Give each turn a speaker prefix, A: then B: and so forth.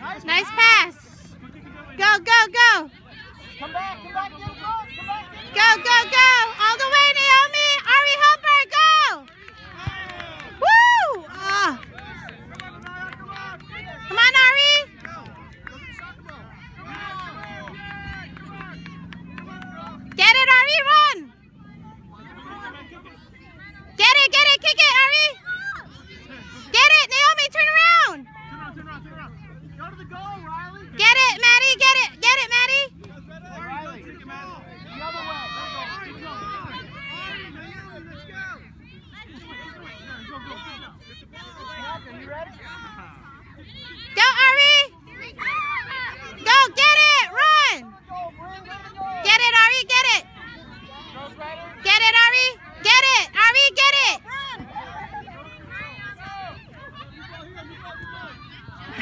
A: Nice pass. Go, go, go.
B: Come back, come back, get it. Come back, get it
A: Go, go, go. All the way, Naomi. Ari, help her. Go. Woo. Ah. Come on, Ari. Get it, Ari. Run. Get it, get it. Kick it, Ari. Get it, Naomi. Turn around.
B: Turn around, turn around, turn around. Go to the goal, Riley.
A: Get it, Maddie. Get it. Get it, Maddie.
B: Riley, it, Maddie. The other way. Go, go. Let's go. Go, go, go. Bianca, you ready?